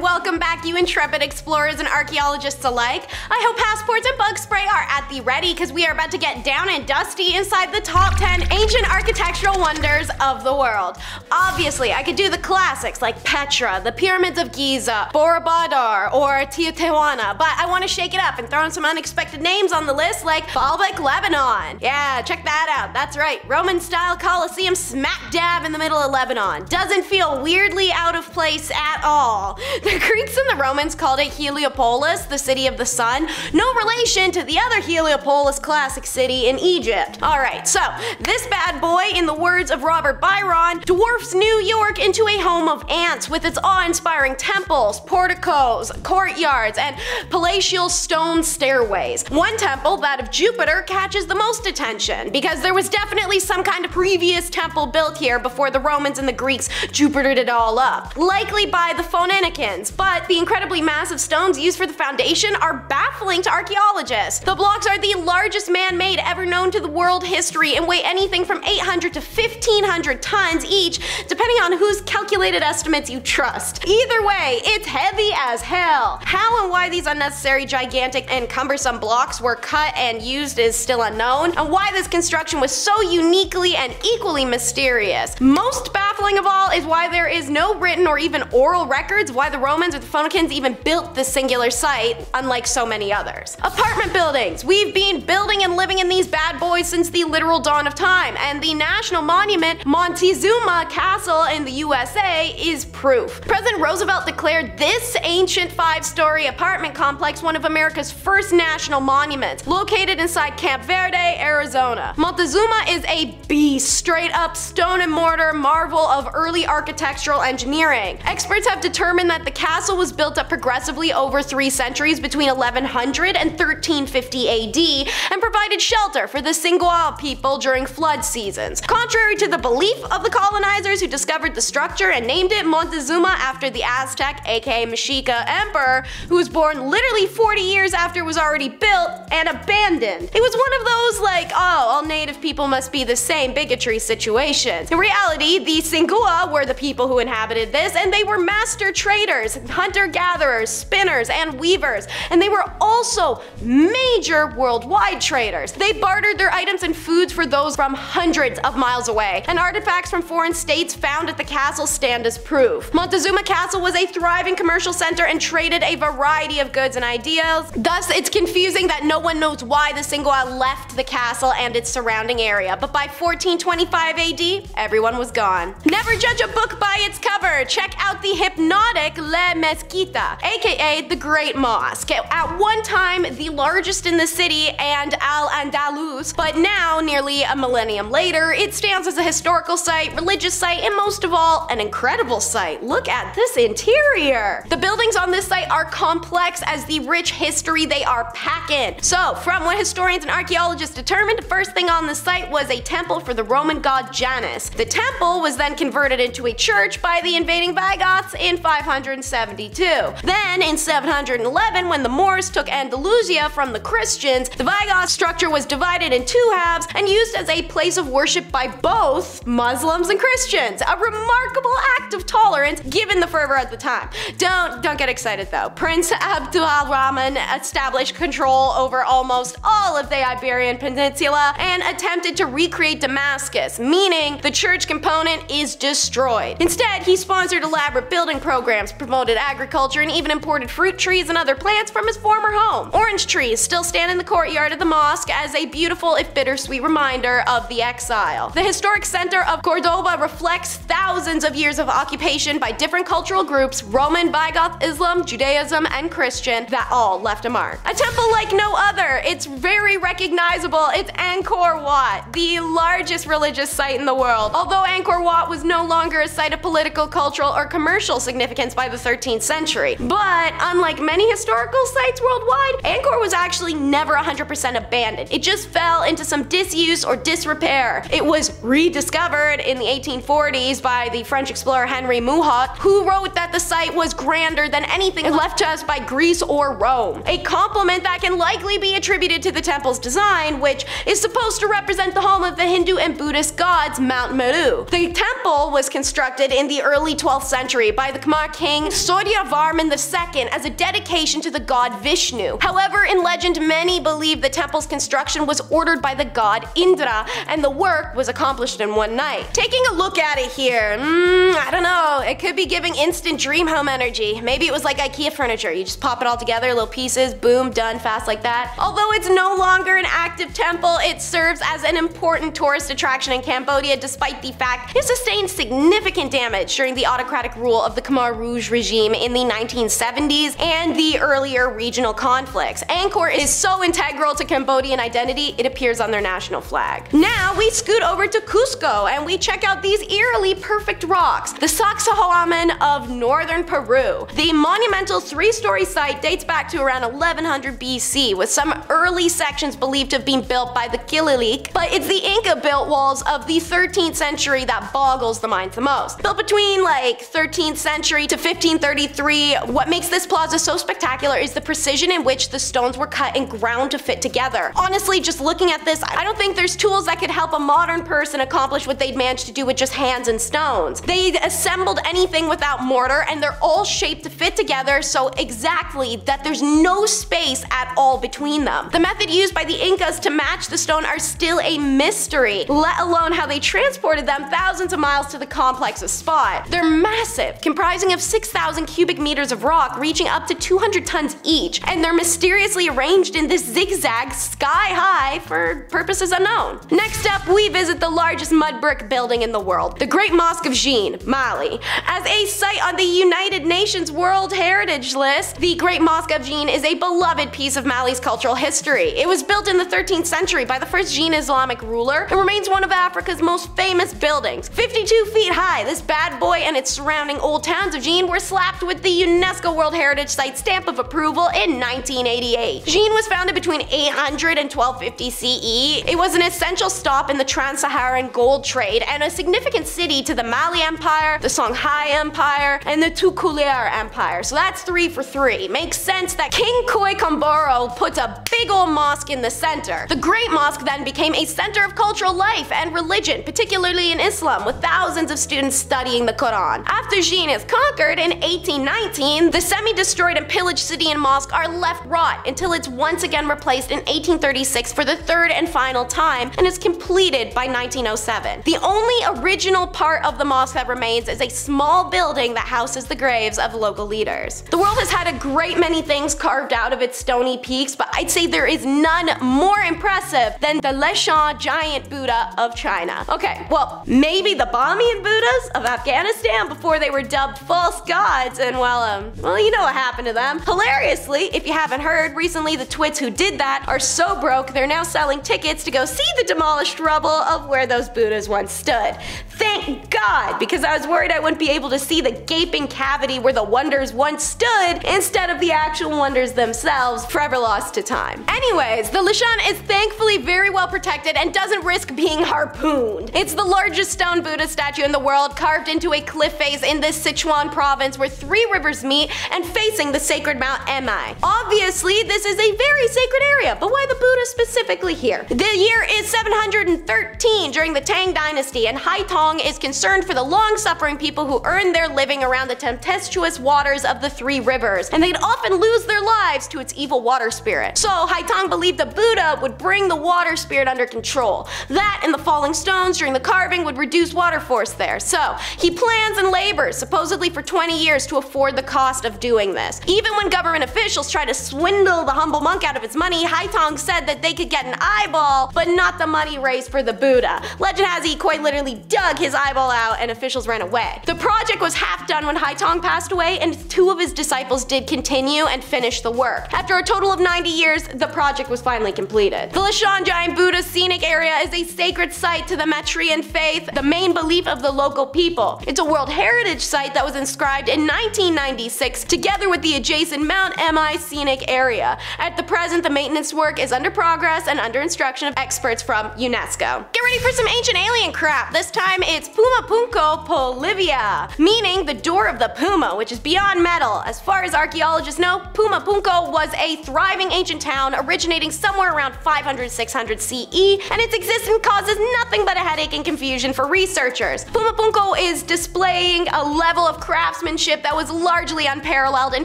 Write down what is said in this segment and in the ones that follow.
welcome back, you intrepid explorers and archaeologists alike. I hope passports and bug spray are at the ready, because we are about to get down and dusty inside the top 10 ancient architectural wonders of the world. Obviously, I could do the classics like Petra, the Pyramids of Giza, Borobudur, or Teotihuacana, but I want to shake it up and throw in some unexpected names on the list like Baalbek, Lebanon. Yeah, check that out. That's right, Roman-style Colosseum smack dab in the middle of Lebanon. Doesn't feel weirdly out of place at all. The Greeks and the Romans called it Heliopolis, the city of the sun, no relation to the other Heliopolis classic city in Egypt. Alright, so this bad boy, in the words of Robert Byron, dwarfs New York into a home of ants with its awe-inspiring temples, porticos, courtyards, and palatial stone stairways. One temple, that of Jupiter, catches the most attention because there was definitely some kind of previous temple built here before the Romans and the Greeks Jupitered it all up. Likely by the Phoenicians, but the incredibly massive stones used for the foundation are baffling to archaeologists. The blocks are the largest man-made ever known to the world history and weigh anything from 800 to 1500 tons each, depending on whose calculated estimates you trust. Either way, it's heavy as hell. How and why these unnecessary, gigantic, and cumbersome blocks were cut and used is still unknown, and why this construction was so uniquely and equally mysterious. Most baffling of all is why there is no written or even oral records why the Romans or the Phoenicians even built this singular site, unlike so many others. Apartment buildings. We've been building and living in these bad boys since the literal dawn of time, and the national monument Montezuma Castle in the USA is proof. President Roosevelt declared this ancient five-story apartment complex one of America's first national monuments, located inside Camp Verde, Arizona. Montezuma is a beast, straight up stone and mortar marvel of early architectural engineering. Experts have determined that the castle was built up progressively over three centuries between 1100 and 1350 AD and provided shelter for the Sinagua people during flood seasons. Contrary to the belief of the colonizers who discovered the structure and named it Montezuma after the Aztec aka Mexica emperor who was born literally 40 years after it was already built and abandoned. It was one of those like, oh, all native people must be the same bigotry situations. In reality, the Sinagua were the people who inhabited this and they were master traders, hunter-gatherers, spinners, and weavers, and they were also major worldwide traders. They bartered their items and foods for those from hundreds of miles away, and artifacts from foreign states found at the castle stand as proof. Montezuma Castle was a thriving commercial center and traded a variety of goods and ideas. Thus, it's confusing that no one knows why the Sinagua left the castle and its surrounding area, but by 1425 AD, everyone was gone. Never judge a book by its cover. Check out the hypnotic Le Mezquita, aka the Great Mosque. At one time, the largest in the city and Al-Andalus, but now, nearly a millennium later, it stands as a historical site, religious site, and most of all, an incredible site. Look at this interior. The buildings on this site are complex as the rich history they are packing. So, from what historians and archaeologists determined, the first thing on the site was a temple for the Roman god Janus. The temple was then converted into a church by the invading Visigoths in 572. Then, in 711, when the Moors took Andalusia from the Christians, the Visigoth structure was divided in two halves and used as a place of worship by both Muslims and Christians. A remarkable act of tolerance given the fervor at the time. Don't don't get excited though. Prince Abdul Rahman established control over almost all of the Iberian Peninsula and attempted to recreate Damascus, meaning the church component is destroyed. Instead, he sponsored elaborate building programs, promoted agriculture, and even imported fruit trees and other plants from his former home. Orange trees still stand in the courtyard of the mosque as a beautiful if bittersweet reminder of the exile. The historic center of Cordoba reflects thousands of years of occupation by different cultural groups, Roman, Visigoth, Islam, Judaism, and Christian, that all left a mark. A temple like no other, it's very recognizable, it's Angkor Wat, the largest religious site in the world. Although Angkor Wat was no longer a site of political, cultural, or commercial significance by the 13th century. But unlike many historical sites worldwide, Angkor was actually never 100% abandoned. It just fell into some disuse or disrepair. It was rediscovered in the 1840s by the French explorer Henri Mouhot, who wrote that the site was grander than anything left to us by Greece or Rome. A compliment that can likely be attributed to the temple's design, which is supposed to represent the home of the Hindu and Buddhist gods Mount Meru. The temple temple was constructed in the early 12th century by the Khmer king Suryavarman II as a dedication to the god Vishnu. However, in legend, many believe the temple's construction was ordered by the god Indra, and the work was accomplished in one night. Taking a look at it here, mm, I don't know, it could be giving instant dream home energy. Maybe it was like IKEA furniture, you just pop it all together, little pieces, boom, done, fast like that. Although it's no longer an active temple, it serves as an important tourist attraction in Cambodia despite the fact it sustained significant damage during the autocratic rule of the Khmer Rouge regime in the 1970s and the earlier regional conflicts. Angkor is so integral to Cambodian identity, it appears on their national flag. Now we scoot over to Cusco and we check out these eerily perfect rocks, the Sacsayhuaman of northern Peru. The monumental three-story site dates back to around 1100 BC, with some early sections believed to have been built by the Killke, but it's the Inca-built walls of the 13th century that boggles the mind the most. Built between like 13th century to 1533, what makes this plaza so spectacular is the precision in which the stones were cut and ground to fit together. Honestly, just looking at this, I don't think there's tools that could help a modern person accomplish what they'd managed to do with just hands and stones. They assembled anything without mortar and they're all shaped to fit together so exactly that there's no space at all between them. The method used by the Incas to match the stone are still a mystery, let alone how they transported them thousands of miles to the complex's spot. They're massive, comprising of 6,000 cubic meters of rock reaching up to 200 tons each, and they're mysteriously arranged in this zigzag sky high for purposes unknown. Next up, we visit the largest mud brick building in the world, the Great Mosque of Djenné, Mali. As a site on the United Nations World Heritage List, the Great Mosque of Djenné is a beloved piece of Mali's cultural history. It was built in the 13th century by the first Djenné Islamic ruler and remains one of Africa's most famous buildings. 52 feet high, this bad boy and its surrounding old towns of Djenné were slapped with the UNESCO World Heritage Site stamp of approval in 1988. Djenné was founded between 800 and 1250 CE. It was an essential stop in the trans-Saharan gold trade and a significant city to the Mali Empire, the Songhai Empire, and the Tukulur Empire. So that's three for three. Makes sense that King Koi Komboro puts a big old mosque in the center. The Great Mosque then became a center of cultural life and religion, particularly in Islam, with thousands of students studying the Quran. After Djenné is conquered in 1819, the semi-destroyed and pillaged city and mosque are left rot until it's once again replaced in 1836 for the third and final time and is completed by 1907. The only original part of the mosque that remains is a small building that houses the graves of local leaders. The world has had a great many things carved out of its stony peaks, but I'd say there is none more impressive than the Leshan giant Buddha of China. Okay, well, maybe the Buddhas of Afghanistan before they were dubbed false gods and well, um, well, you know what happened to them. Hilariously, if you haven't heard, recently the twits who did that are so broke they're now selling tickets to go see the demolished rubble of where those Buddhas once stood. Thank God, because I was worried I wouldn't be able to see the gaping cavity where the wonders once stood instead of the actual wonders themselves, forever lost to time. Anyways, the Leshan is thankfully very well protected and doesn't risk being harpooned. It's the largest stone Buddha statue in the world, carved into a cliff face in the Sichuan province where three rivers meet and facing the sacred Mount Emei. Obviously, this is a very sacred area, but why the Buddha specifically here? The year is 713 during the Tang Dynasty, and Haitong is concerned for the long-suffering people who earn their living around the tempestuous waters of the three rivers, and they'd often lose their lives to its evil water spirit. So Haitong believed the Buddha would bring the water spirit under control. That and the falling stones during the carving would reduce water force there. So he plans and labors, supposedly for 20 years, to afford the cost of doing this. Even when government officials try to swindle the humble monk out of his money, Haitong said that they could get an eyeball, but not the money raised for the Buddha. Legend has he quite literally dug his eyeball out and officials ran away. The project was half done when Haitong passed away and two of his disciples did continue and finish the work. After a total of 90 years, the project was finally completed. The Leshan Giant Buddha scenic area is a sacred site to the Maitreyan faith, the main belief of the local people. It's a World Heritage Site that was inscribed in 1996 together with the adjacent Mount Emei scenic area. At the present, the maintenance work is under progress and under instruction of experts from UNESCO. Get ready for some ancient alien crap. This time it's Puma Punku Bolivia, meaning the door of the puma, which is beyond metal. As far as archaeologists know, Puma Punku was a thriving ancient town originating somewhere around 500-600 CE, and its existence causes nothing but a headache and confusion for researchers researchers. Pumapunku is displaying a level of craftsmanship that was largely unparalleled in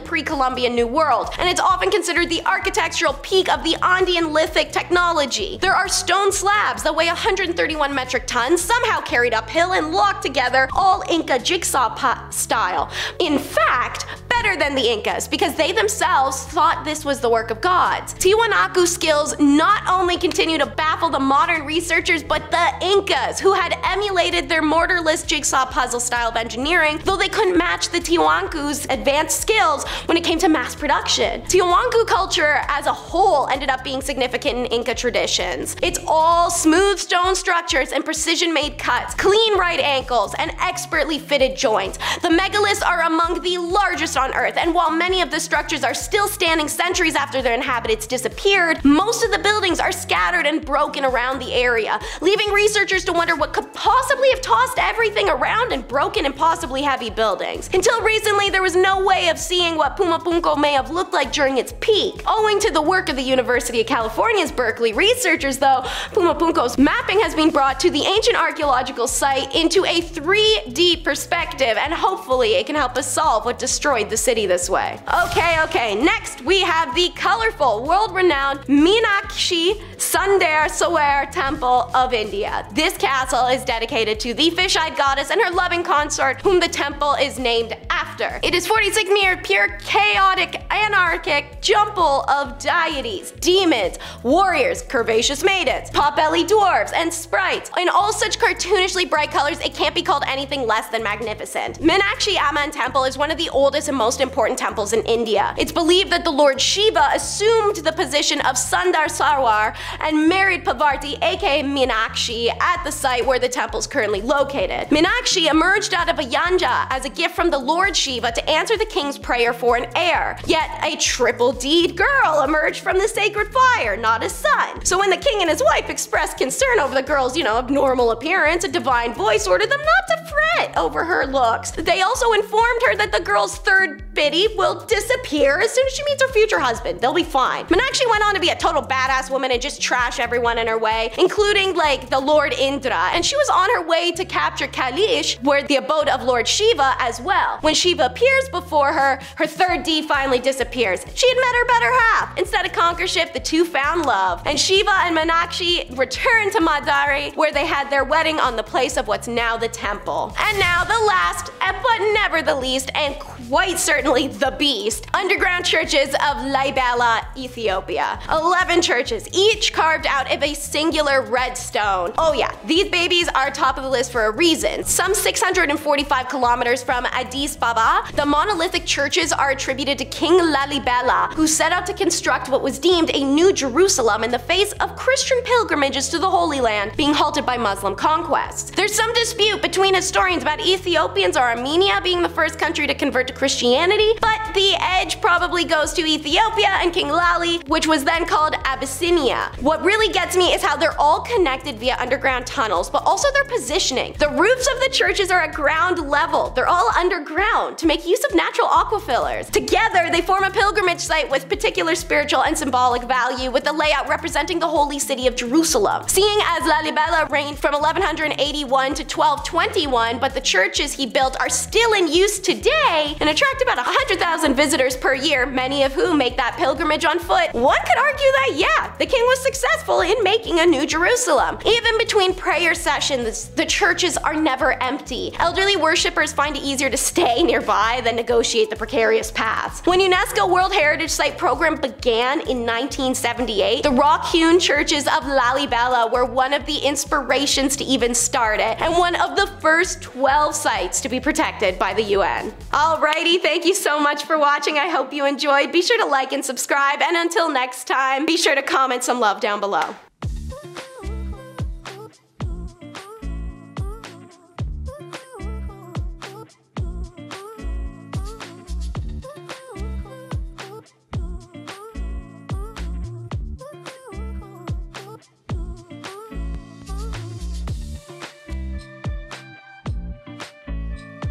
pre-Columbian New World, and it's often considered the architectural peak of the Andean lithic technology. There are stone slabs that weigh 131 metric tons, somehow carried uphill and locked together, all Inca jigsaw style. In fact, better than the Incas because they themselves thought this was the work of gods. Tiwanaku skills not only continue to baffle the modern researchers but the Incas who had emulated their mortarless jigsaw puzzle style of engineering though they couldn't match the Tiwanaku's advanced skills when it came to mass production. Tiwanaku culture as a whole ended up being significant in Inca traditions. It's all smooth stone structures and precision made cuts, clean right ankles, and expertly fitted joints. The megaliths are among the largest on Earth, and while many of the structures are still standing centuries after their inhabitants disappeared, most of the buildings are scattered and broken around the area, leaving researchers to wonder what could possibly have tossed everything around and broken impossibly heavy buildings. Until recently, there was no way of seeing what Pumapunku may have looked like during its peak. Owing to the work of the University of California's Berkeley researchers though, Pumapunku's mapping has been brought to the ancient archaeological site into a 3D perspective and hopefully it can help us solve what destroyed the city this way. Okay, okay, next we have the colorful, world-renowned Meenakshi Sundareswarar Temple of India. This castle is dedicated to the fish-eyed goddess and her loving consort, whom the temple is named after. It is 46 meters pure, chaotic, anarchic jumble of deities, demons, warriors, curvaceous maidens, potbelly dwarves, and sprites. In all such cartoonishly bright colors, it can't be called anything less than magnificent. Meenakshi Amman Temple is one of the oldest and most important temples in India. It's believed that the Lord Shiva assumed the position of Sundar Sarwar and married Pavarti, aka Meenakshi at the site where the temple is currently located. Meenakshi emerged out of a yajna as a gift from the Lord Shiva to answer the king's prayer for an heir. Yet a triple deed girl emerged from the sacred fire, not a son. So when the king and his wife expressed concern over the girl's, you know, abnormal appearance, a divine voice ordered them not to fret over her looks. They also informed her that the girl's third Biddy will disappear as soon as she meets her future husband. They'll be fine. Meenakshi went on to be a total badass woman and just trash everyone in her way, including like the Lord Indra. And she was on her way to capture Kailash, where the abode of Lord Shiva as well. When Shiva appears before her, her third D finally disappears. She had met her better half. Instead of conquer ship, the two found love. And Shiva and Meenakshi returned to Madurai, where they had their wedding on the place of what's now the temple. And now the last, and but never the least, and quite certainly the beast, underground churches of Lalibela, Ethiopia. 11 churches, each carved out of a singular red stone. Oh yeah, these babies are top of the list for a reason. Some 645 kilometers from Addis Ababa, the monolithic churches are attributed to King Lalibela, who set out to construct what was deemed a new Jerusalem in the face of Christian pilgrimages to the Holy Land being halted by Muslim conquests. There's some dispute between historians about Ethiopians or Armenia being the first country to convert to Christianity, but the edge probably goes to Ethiopia and King Lali, which was then called Abyssinia. What really gets me is how they're all connected via underground tunnels, but also their positioning. The roofs of the churches are at ground level. They're all underground to make use of natural aquifers. Together, they form a pilgrimage site with particular spiritual and symbolic value, with the layout representing the holy city of Jerusalem. Seeing as Lalibela reigned from 1181 to 1221, but the churches he built are still in use today, and attract about 100,000 visitors per year, many of whom make that pilgrimage on foot, one could argue that yeah, the king was successful in making a new Jerusalem. Even between prayer sessions, the churches are never empty. Elderly worshippers find it easier to stay nearby than negotiate the precarious paths. When UNESCO World Heritage Site program began in 1978, the rock-hewn churches of Lalibela were one of the inspirations to even start it, and one of the first 12 sites to be protected by the UN. Alrighty, thank you so much for watching. I hope you enjoyed. Be sure to like and subscribe, and until next time, be sure to comment some love down below.